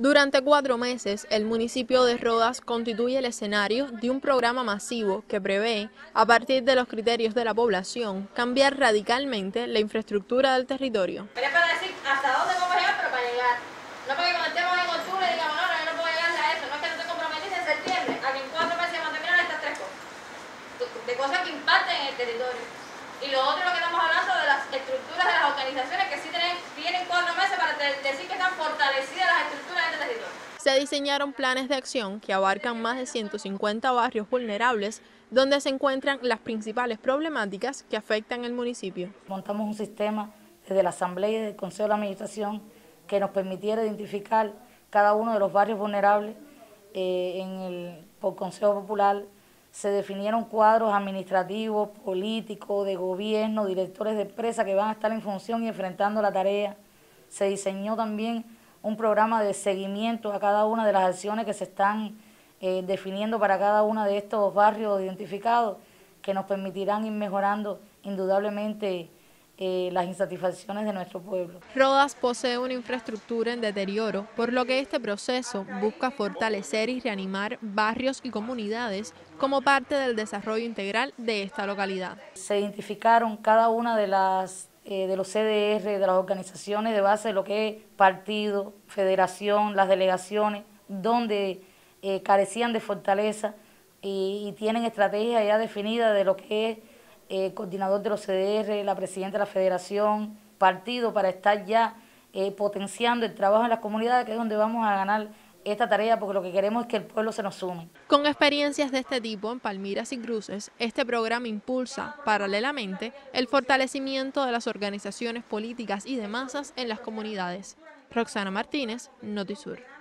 Durante cuatro meses, el municipio de Rodas constituye el escenario de un programa masivo que prevé, a partir de los criterios de la población, cambiar radicalmente la infraestructura del territorio. Pero para decir hasta dónde vamos a llegar, pero para llegar. No para que cuando estemos en octubre digamos, no, no, yo no puedo llegar a eso. No es que no te comprometiste en septiembre, a que en cuatro meses terminar estas tres cosas. De cosas que impacten en el territorio. Y lo otro lo que estamos hablando de las estructuras de las organizaciones que sí tienen, tienen cuatro meses para decir que están fortalecidas las estructuras de este territorio. Se diseñaron planes de acción que abarcan más de 150 barrios vulnerables donde se encuentran las principales problemáticas que afectan el municipio. Montamos un sistema desde la Asamblea y del Consejo de Administración que nos permitiera identificar cada uno de los barrios vulnerables eh, en el, por Consejo Popular se definieron cuadros administrativos, políticos, de gobierno, directores de empresas que van a estar en función y enfrentando la tarea. Se diseñó también un programa de seguimiento a cada una de las acciones que se están eh, definiendo para cada uno de estos barrios identificados, que nos permitirán ir mejorando indudablemente eh, las insatisfacciones de nuestro pueblo. Rodas posee una infraestructura en deterioro, por lo que este proceso busca fortalecer y reanimar barrios y comunidades como parte del desarrollo integral de esta localidad. Se identificaron cada una de las eh, de los CDR, de las organizaciones de base de lo que es partido, federación, las delegaciones, donde eh, carecían de fortaleza y, tienen estrategias ya definidas de lo que es eh, coordinador de los CDR, la presidenta de la federación, partido, para estar ya eh, potenciando el trabajo en las comunidades, que es donde vamos a ganar esta tarea, porque lo que queremos es que el pueblo se nos sume. Con experiencias de este tipo en Palmiras y Cruces, este programa impulsa, paralelamente, el fortalecimiento de las organizaciones políticas y de masas en las comunidades. Roxana Martínez, Notisur.